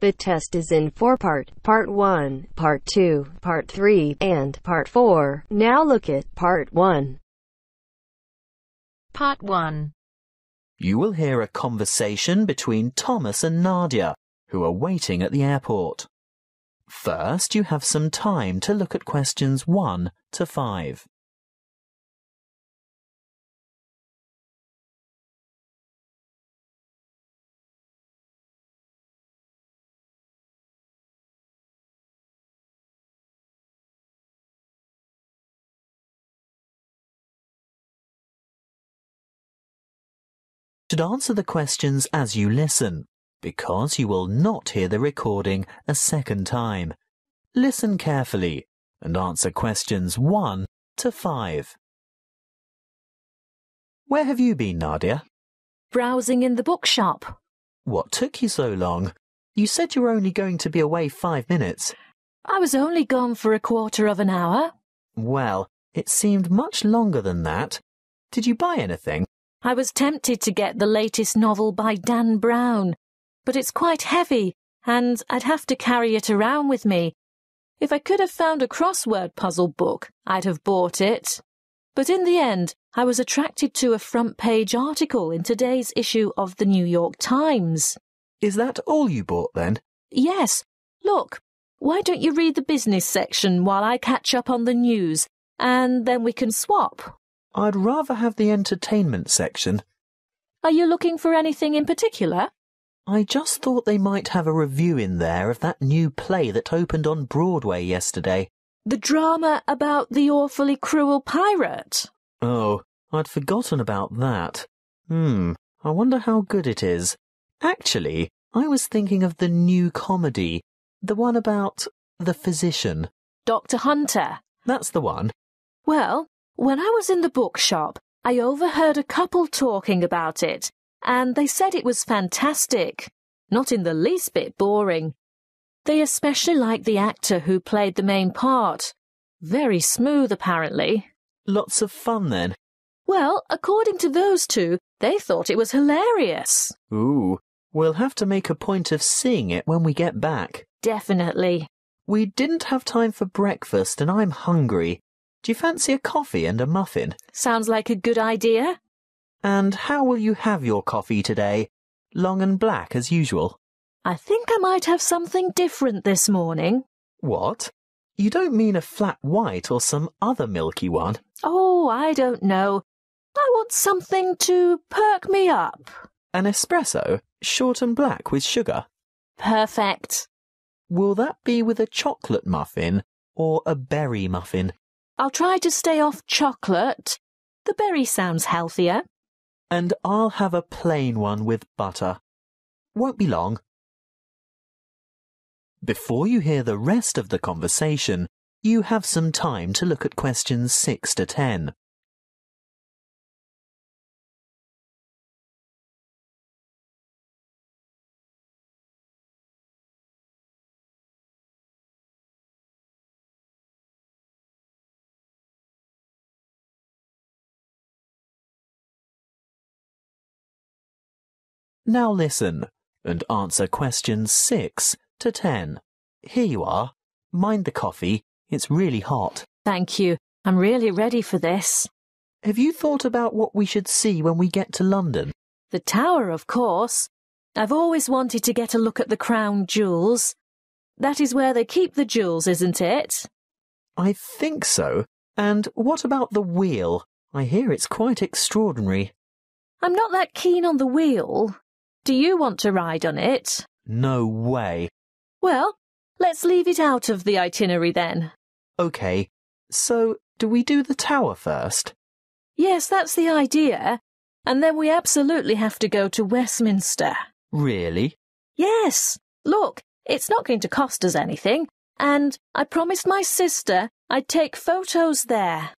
The test is in four part, part 1, part 2, part 3, and part 4. Now look at part 1. Part 1. You will hear a conversation between Thomas and Nadia, who are waiting at the airport. First, you have some time to look at questions 1 to 5. Should answer the questions as you listen, because you will not hear the recording a second time. Listen carefully and answer questions 1 to 5. Where have you been, Nadia? Browsing in the bookshop. What took you so long? You said you were only going to be away five minutes. I was only gone for a quarter of an hour. Well, it seemed much longer than that. Did you buy anything? I was tempted to get the latest novel by Dan Brown, but it's quite heavy and I'd have to carry it around with me. If I could have found a crossword puzzle book, I'd have bought it. But in the end, I was attracted to a front page article in today's issue of the New York Times. Is that all you bought then? Yes. Look, why don't you read the business section while I catch up on the news, and then we can swap? I'd rather have the entertainment section. Are you looking for anything in particular? I just thought they might have a review in there of that new play that opened on Broadway yesterday. The drama about the awfully cruel pirate. Oh, I'd forgotten about that. Hmm, I wonder how good it is. Actually, I was thinking of the new comedy, the one about the physician. Dr. Hunter. That's the one. Well, when I was in the bookshop, I overheard a couple talking about it, and they said it was fantastic, not in the least bit boring. They especially liked the actor who played the main part. Very smooth, apparently. Lots of fun, then. Well, according to those two, they thought it was hilarious. Ooh, we'll have to make a point of seeing it when we get back. Definitely. We didn't have time for breakfast, and I'm hungry. Do you fancy a coffee and a muffin? Sounds like a good idea. And how will you have your coffee today? Long and black as usual? I think I might have something different this morning. What? You don't mean a flat white or some other milky one? Oh, I don't know. I want something to perk me up. An espresso, short and black with sugar? Perfect. Will that be with a chocolate muffin or a berry muffin? I'll try to stay off chocolate. The berry sounds healthier. And I'll have a plain one with butter. Won't be long. Before you hear the rest of the conversation, you have some time to look at questions 6 to 10. Now listen and answer questions 6 to 10. Here you are. Mind the coffee. It's really hot. Thank you. I'm really ready for this. Have you thought about what we should see when we get to London? The tower, of course. I've always wanted to get a look at the crown jewels. That is where they keep the jewels, isn't it? I think so. And what about the wheel? I hear it's quite extraordinary. I'm not that keen on the wheel. Do you want to ride on it? No way. Well, let's leave it out of the itinerary then. OK, so do we do the tower first? Yes, that's the idea. And then we absolutely have to go to Westminster. Really? Yes. Look, it's not going to cost us anything. And I promised my sister I'd take photos there.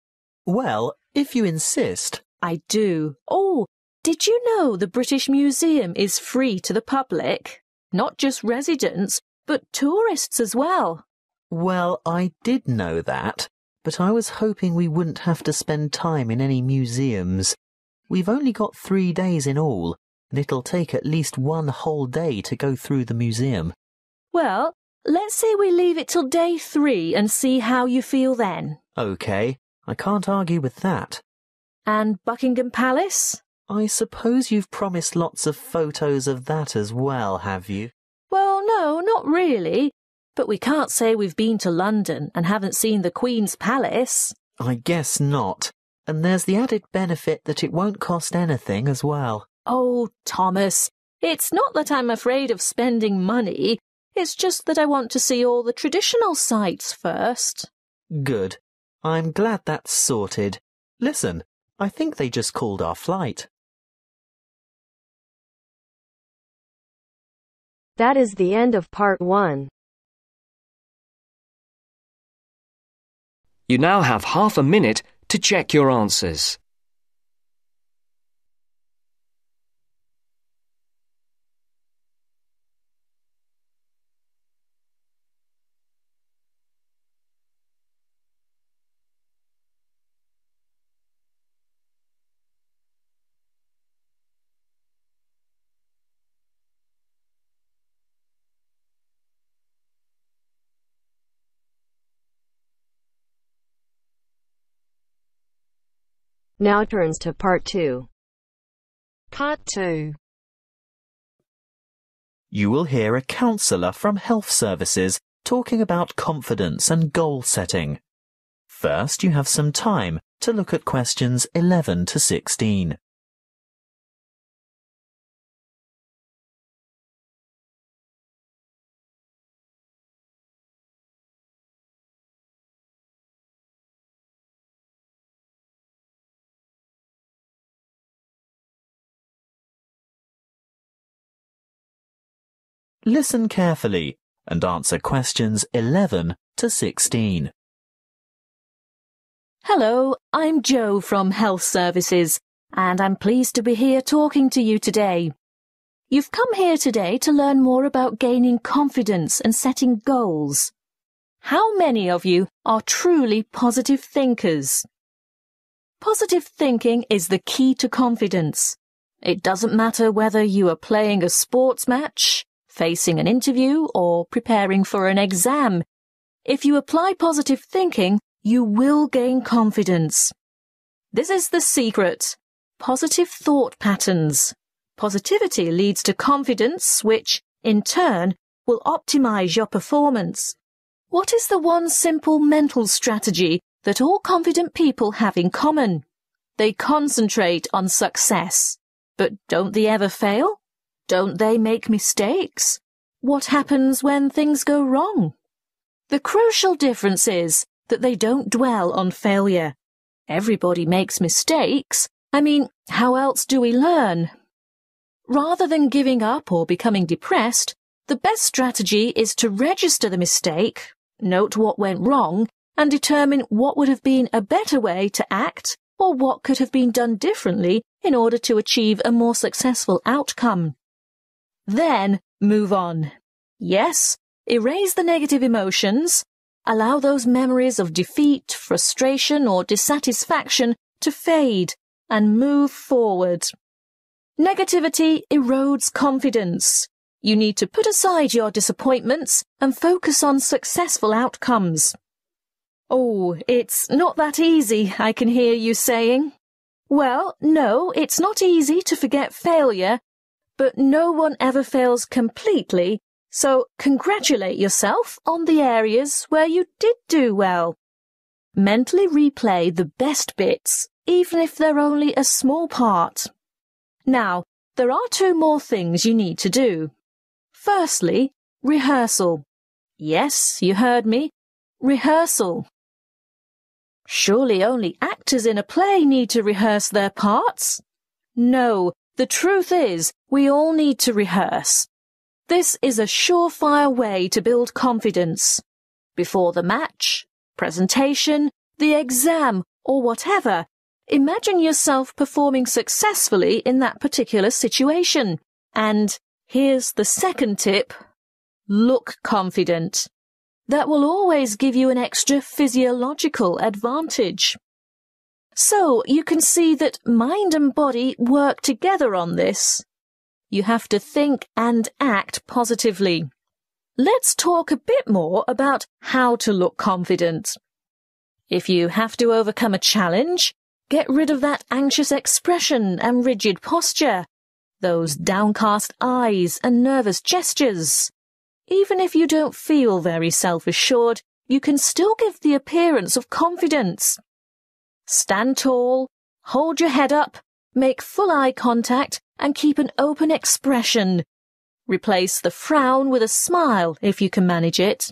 Well, if you insist. I do. Oh, did you know the British Museum is free to the public? Not just residents, but tourists as well. Well, I did know that, but I was hoping we wouldn't have to spend time in any museums. We've only got three days in all, and it'll take at least one whole day to go through the museum. Well, let's say we leave it till day three and see how you feel then. OK, I can't argue with that. And Buckingham Palace? I suppose you've promised lots of photos of that as well, have you? Well, no, not really. But we can't say we've been to London and haven't seen the Queen's Palace. I guess not. And there's the added benefit that it won't cost anything as well. Oh, Thomas, it's not that I'm afraid of spending money. It's just that I want to see all the traditional sites first. Good. I'm glad that's sorted. Listen, I think they just called our flight. That is the end of part one. You now have half a minute to check your answers. Now turns to part two. Part 2. You will hear a counsellor from Health Services talking about confidence and goal setting. First, you have some time to look at questions 11 to 16. Listen carefully and answer questions 11 to 16. Hello, I'm Joe from Health Services, and I'm pleased to be here talking to you today. You've come here today to learn more about gaining confidence and setting goals. How many of you are truly positive thinkers? Positive thinking is the key to confidence. It doesn't matter whether you are playing a sports match, facing an interview, or preparing for an exam. If you apply positive thinking, you will gain confidence. This is the secret. Positive thought patterns. Positivity leads to confidence, which, in turn, will optimize your performance. What is the one simple mental strategy that all confident people have in common? They concentrate on success. But don't they ever fail? Don't they make mistakes? What happens when things go wrong? The crucial difference is that they don't dwell on failure. Everybody makes mistakes. I mean, how else do we learn? Rather than giving up or becoming depressed, the best strategy is to register the mistake, note what went wrong, and determine what would have been a better way to act or what could have been done differently in order to achieve a more successful outcome. Then move on. Yes, erase the negative emotions. Allow those memories of defeat, frustration, or dissatisfaction to fade and move forward. Negativity erodes confidence. You need to put aside your disappointments and focus on successful outcomes. Oh, it's not that easy, I can hear you saying. Well, no, it's not easy to forget failure but no one ever fails completely, so congratulate yourself on the areas where you did do well. Mentally replay the best bits, even if they're only a small part. Now, there are two more things you need to do. Firstly, rehearsal. Yes, you heard me. Rehearsal. Surely only actors in a play need to rehearse their parts. No, the truth is, we all need to rehearse. This is a surefire way to build confidence. Before the match, presentation, the exam, or whatever, imagine yourself performing successfully in that particular situation. And here's the second tip. Look confident. That will always give you an extra physiological advantage. So you can see that mind and body work together on this. You have to think and act positively. let's talk a bit more about how to look confident. If you have to overcome a challenge, get rid of that anxious expression and rigid posture, those downcast eyes and nervous gestures. Even if you don't feel very self-assured, you can still give the appearance of confidence. Stand tall, hold your head up, make full eye contact, and keep an open expression. Replace the frown with a smile if you can manage it.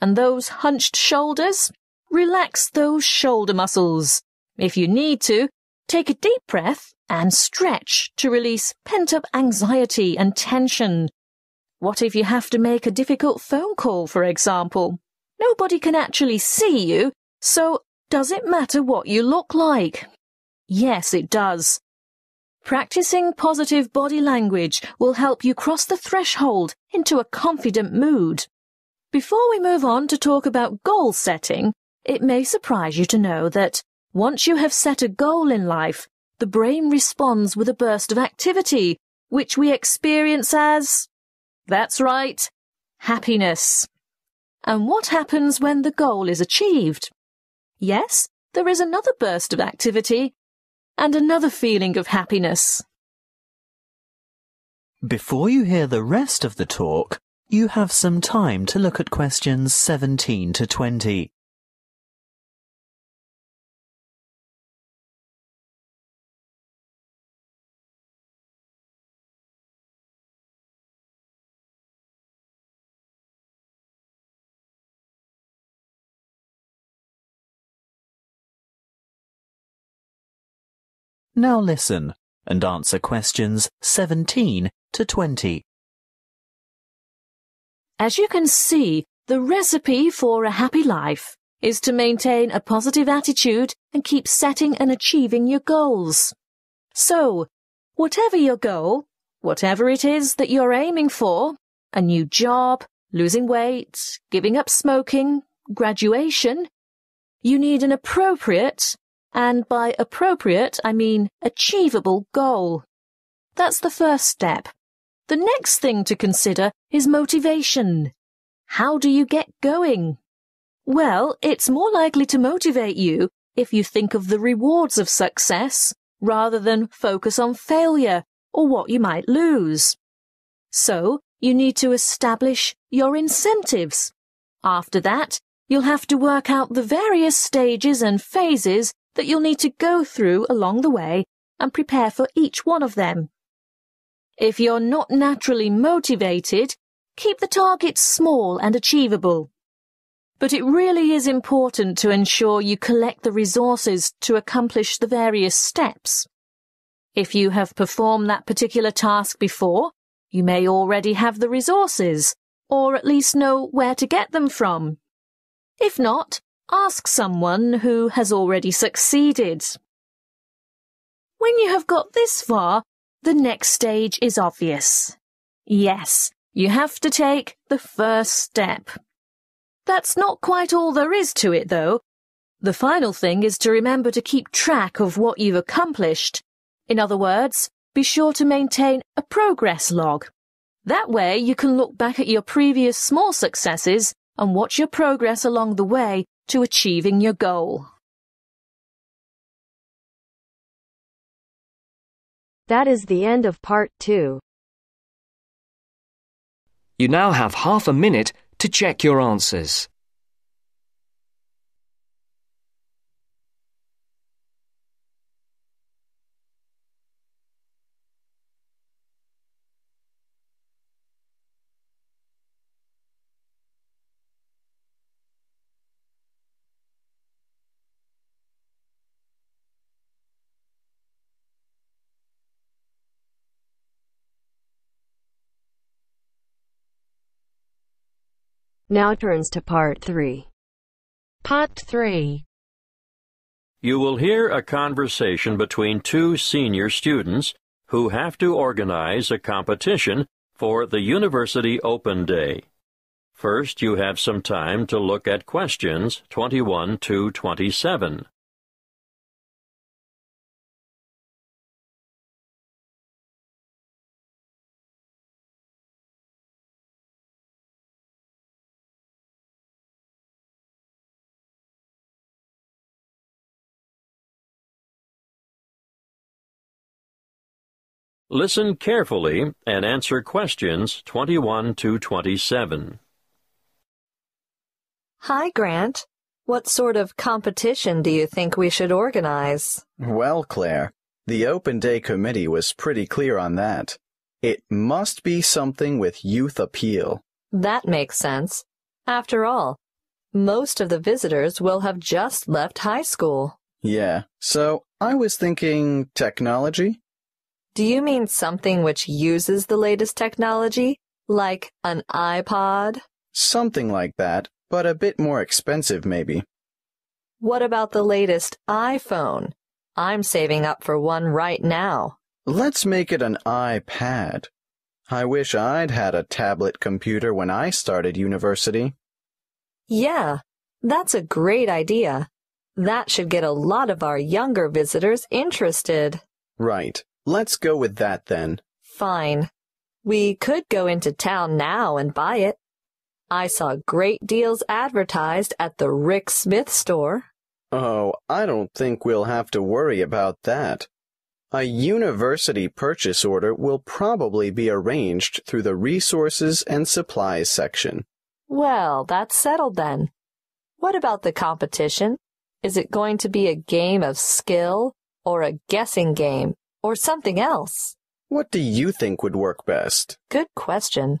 And those hunched shoulders? Relax those shoulder muscles. If you need to, take a deep breath and stretch to release pent-up anxiety and tension. What if you have to make a difficult phone call, for example? Nobody can actually see you, so does it matter what you look like? Yes, it does. Practicing positive body language will help you cross the threshold into a confident mood. Before we move on to talk about goal setting, it may surprise you to know that once you have set a goal in life, the brain responds with a burst of activity, which we experience as, that's right, happiness. And what happens when the goal is achieved? Yes, there is another burst of activity, and another feeling of happiness. Before you hear the rest of the talk, you have some time to look at questions 17 to 20. Now listen and answer questions 17 to 20. As you can see, the recipe for a happy life is to maintain a positive attitude and keep setting and achieving your goals. So, whatever your goal, whatever it is that you're aiming for, a new job, losing weight, giving up smoking, graduation, you need an appropriate and by appropriate, I mean achievable goal. That's the first step. The next thing to consider is motivation. How do you get going? Well, it's more likely to motivate you if you think of the rewards of success rather than focus on failure or what you might lose. So, you need to establish your incentives. After that, you'll have to work out the various stages and phases that you'll need to go through along the way and prepare for each one of them. If you're not naturally motivated, keep the targets small and achievable. But it really is important to ensure you collect the resources to accomplish the various steps. If you have performed that particular task before, you may already have the resources, or at least know where to get them from. If not, Ask someone who has already succeeded. When you have got this far, the next stage is obvious. Yes, you have to take the first step. That's not quite all there is to it, though. The final thing is to remember to keep track of what you've accomplished. In other words, be sure to maintain a progress log. That way you can look back at your previous small successes and watch your progress along the way to achieving your goal. That is the end of part two. You now have half a minute to check your answers. Now turns to part 3. Part 3. You will hear a conversation between two senior students who have to organize a competition for the University Open Day. First, you have some time to look at questions 21 to 27. Listen carefully and answer questions 21 to 27. Hi, Grant. What sort of competition do you think we should organize? Well, Claire, the Open Day Committee was pretty clear on that. It must be something with youth appeal. That makes sense. After all, most of the visitors will have just left high school. Yeah, so I was thinking technology? Do you mean something which uses the latest technology, like an iPod? Something like that, but a bit more expensive maybe. What about the latest iPhone? I'm saving up for one right now. Let's make it an iPad. I wish I'd had a tablet computer when I started university. Yeah, that's a great idea. That should get a lot of our younger visitors interested. Right. Let's go with that then. Fine. We could go into town now and buy it. I saw great deals advertised at the Dick Smith store. Oh, I don't think we'll have to worry about that. A university purchase order will probably be arranged through the resources and supplies section. Well, that's settled then. What about the competition? Is it going to be a game of skill or a guessing game or something else? What do you think would work best? Good question.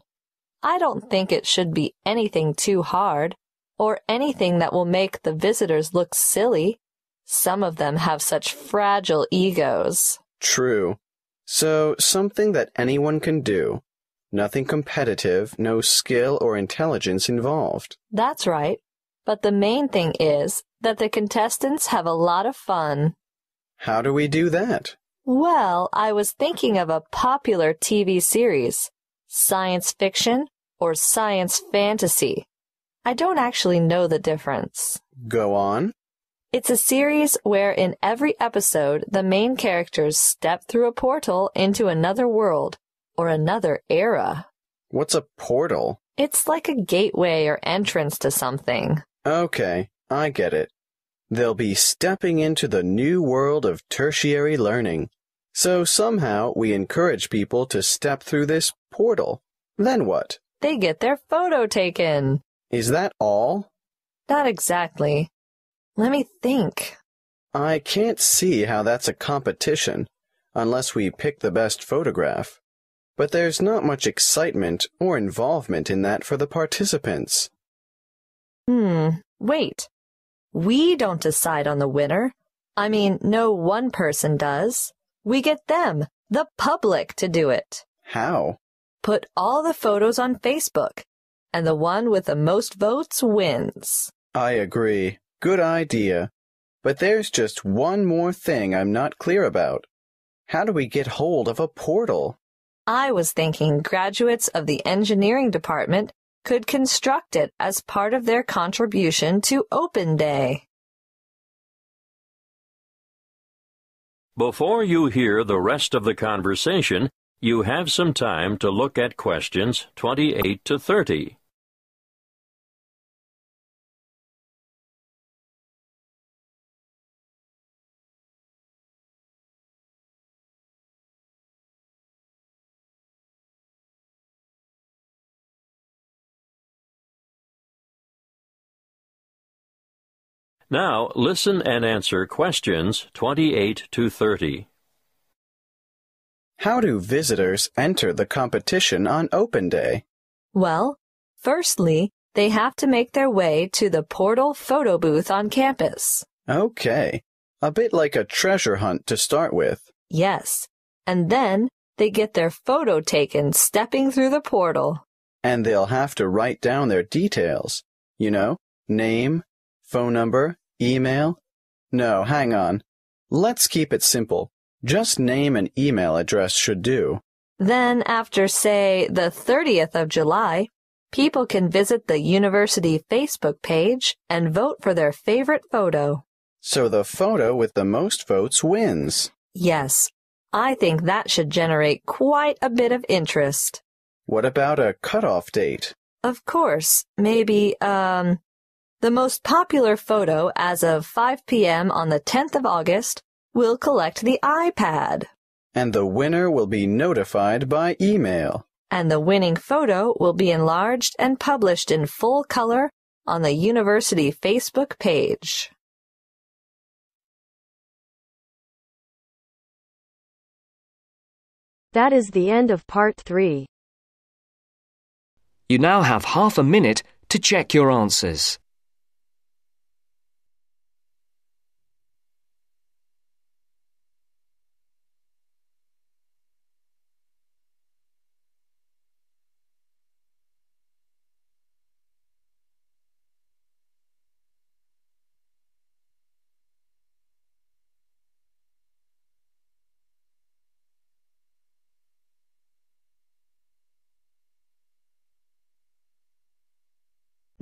I don't think it should be anything too hard or anything that will make the visitors look silly. Some of them have such fragile egos. True. So, something that anyone can do. Nothing competitive, no skill or intelligence involved. That's right. But the main thing is that the contestants have a lot of fun. How do we do that? Well, I was thinking of a popular TV series, science fiction or science fantasy. I don't actually know the difference. Go on. It's a series where in every episode the main characters step through a portal into another world or another era. What's a portal? It's like a gateway or entrance to something. Okay, I get it. They'll be stepping into the new world of tertiary learning. So somehow we encourage people to step through this portal. Then what? They get their photo taken. Is that all? Not exactly. Let me think. I can't see how that's a competition unless we pick the best photograph. But there's not much excitement or involvement in that for the participants. Hmm, wait. We don't decide on the winner. I mean, no one person does. We get them, the public, to do it. How? Put all the photos on Facebook, and the one with the most votes wins. I agree. Good idea. But there's just one more thing I'm not clear about. How do we get hold of a portal? I was thinking graduates of the engineering department could construct it as part of their contribution to Open Day. Before you hear the rest of the conversation, you have some time to look at questions 28 to 30. Now listen and answer questions 28 to 30. How do visitors enter the competition on Open Day? Well, firstly, they have to make their way to the Portal photo booth on campus. Okay. A bit like a treasure hunt to start with. Yes. And then they get their photo taken stepping through the portal. And they'll have to write down their details. You know, name, phone number, email. No, hang on. Let's keep it simple. Just name and email address should do. Then, after, say, the 30th of July, people can visit the university Facebook page and vote for their favorite photo. So the photo with the most votes wins. Yes, I think that should generate quite a bit of interest. What about a cutoff date? Of course, maybe, um, the most popular photo as of 5 p.m. on the 10th of August will collect the iPad. and the winner will be notified by email. And the winning photo will be enlarged and published in full color on the university Facebook page. That is the end of part 3. You now have half a minute to check your answers.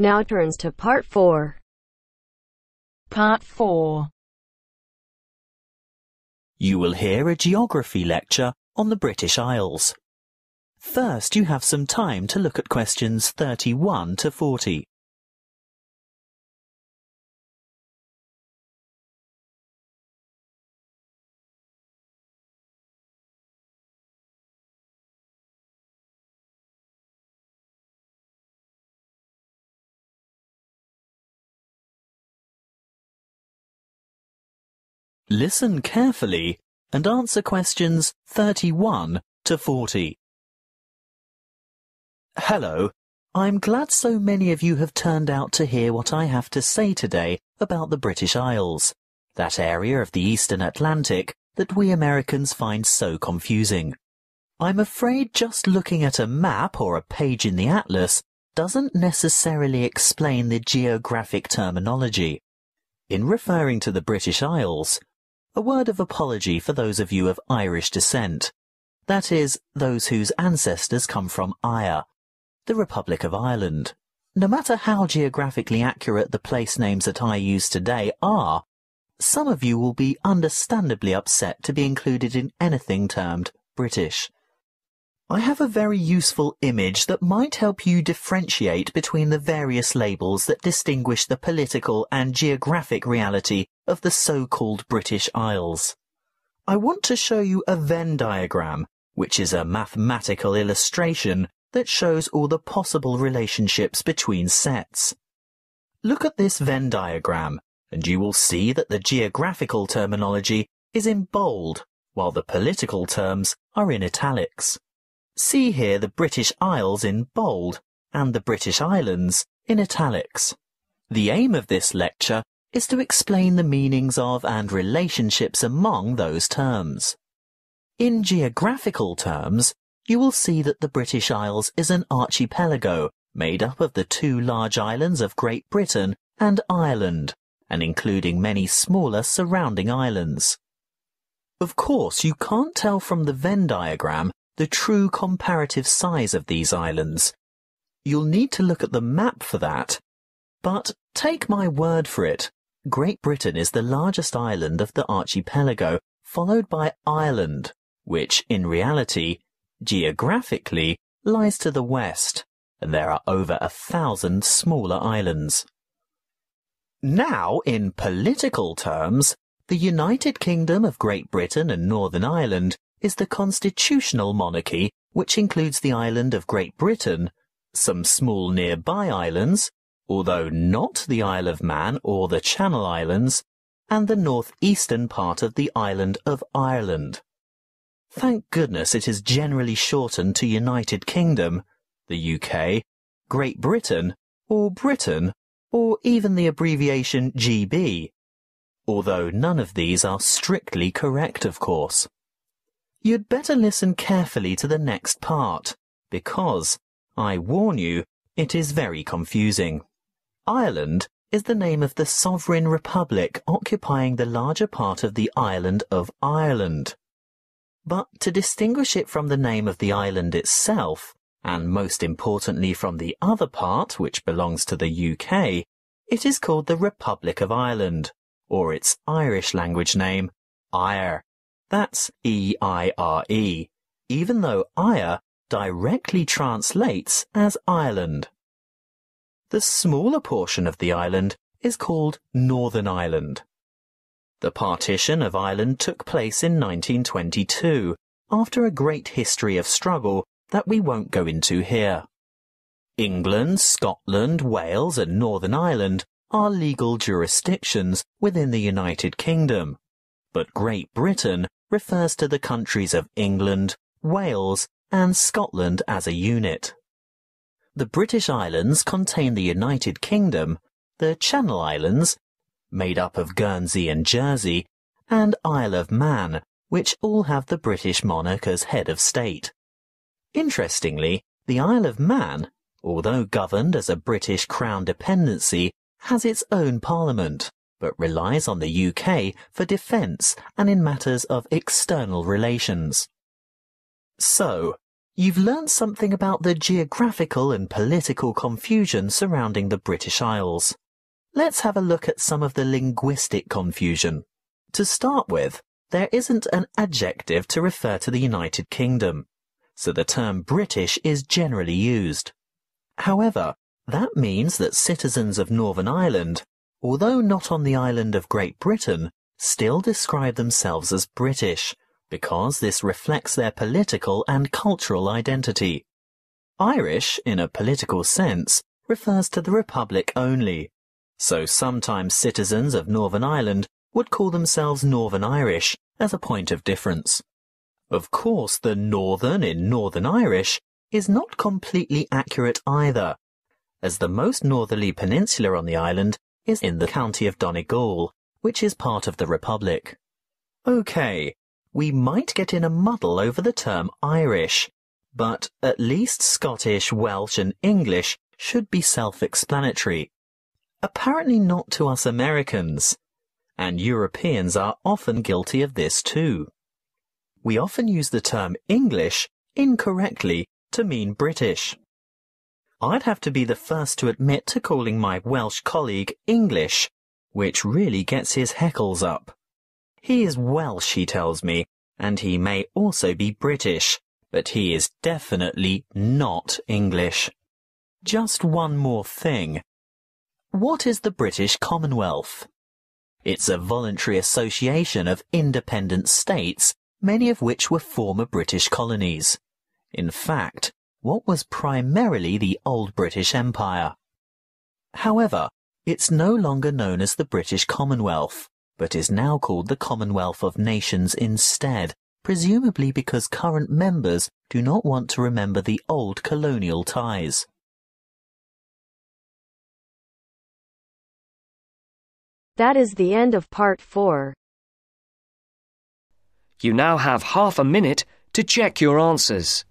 Now turns to part 4. Part 4. You will hear a geography lecture on the British Isles. First, you have some time to look at questions 31 to 40. Listen carefully and answer questions 31 to 40. Hello, I'm glad so many of you have turned out to hear what I have to say today about the British Isles, that area of the eastern Atlantic that we Americans find so confusing. I'm afraid just looking at a map or a page in the atlas doesn't necessarily explain the geographic terminology. In referring to the British Isles, a word of apology for those of you of Irish descent. That is, those whose ancestors come from Eire, the Republic of Ireland. No matter how geographically accurate the place names that I use today are, some of you will be understandably upset to be included in anything termed British. I have a very useful image that might help you differentiate between the various labels that distinguish the political and geographic reality of the so-called British Isles. I want to show you a Venn diagram, which is a mathematical illustration that shows all the possible relationships between sets. Look at this Venn diagram, and you will see that the geographical terminology is in bold, while the political terms are in italics. See here the British Isles in bold and the British Islands in italics. The aim of this lecture is to explain the meanings of and relationships among those terms. In geographical terms, you will see that the British Isles is an archipelago made up of the two large islands of Great Britain and Ireland, and including many smaller surrounding islands. Of course, you can't tell from the Venn diagram the true comparative size of these islands. You'll need to look at the map for that. But take my word for it, Great Britain is the largest island of the archipelago, followed by Ireland, which in reality, geographically, lies to the west, and there are over a thousand smaller islands. Now, in political terms, the United Kingdom of Great Britain and Northern Ireland is the constitutional monarchy, which includes the island of Great Britain, some small nearby islands, although not the Isle of Man or the Channel Islands, and the northeastern part of the island of Ireland. Thank goodness it is generally shortened to United Kingdom, the UK, Great Britain, or Britain, or even the abbreviation GB, although none of these are strictly correct, of course. You'd better listen carefully to the next part, because, I warn you, it is very confusing. Ireland is the name of the sovereign republic occupying the larger part of the island of Ireland. But to distinguish it from the name of the island itself, and most importantly from the other part which belongs to the UK, it is called the Republic of Ireland, or its Irish language name, Eire. That's E-I-R-E, even though Eire directly translates as Ireland. The smaller portion of the island is called Northern Ireland. The partition of Ireland took place in 1922, after a great history of struggle that we won't go into here. England, Scotland, Wales and Northern Ireland are legal jurisdictions within the United Kingdom, but Great Britain refers to the countries of England, Wales and Scotland as a unit. The British Islands contain the United Kingdom, the Channel Islands, made up of Guernsey and Jersey, and Isle of Man, which all have the British monarch as head of state. Interestingly, the Isle of Man, although governed as a British Crown dependency, has its own parliament, but relies on the UK for defence and in matters of external relations. So, you've learnt something about the geographical and political confusion surrounding the British Isles. Let's have a look at some of the linguistic confusion. To start with, there isn't an adjective to refer to the United Kingdom, so the term British is generally used. However, that means that citizens of Northern Ireland, although not on the island of Great Britain, still describe themselves as British, because this reflects their political and cultural identity. Irish, in a political sense, refers to the Republic only, so sometimes citizens of Northern Ireland would call themselves Northern Irish as a point of difference. Of course, the Northern in Northern Irish is not completely accurate either, as the most northerly peninsula on the island is in the county of Donegal, which is part of the Republic. Okay, we might get in a muddle over the term Irish, but at least Scottish, Welsh and English should be self-explanatory. Apparently not to us Americans, and Europeans are often guilty of this too. We often use the term English incorrectly to mean British. I'd have to be the first to admit to calling my Welsh colleague English, which really gets his heckles up. He is Welsh, he tells me, and he may also be British, but he is definitely not English. Just one more thing. What is the British Commonwealth? It's a voluntary association of independent states, many of which were former British colonies. In fact, what was primarily the old British Empire. However, it's no longer known as the British Commonwealth, but is now called the Commonwealth of Nations instead, presumably because current members do not want to remember the old colonial ties. That is the end of part 4. You now have half a minute to check your answers.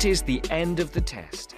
That is the end of the test.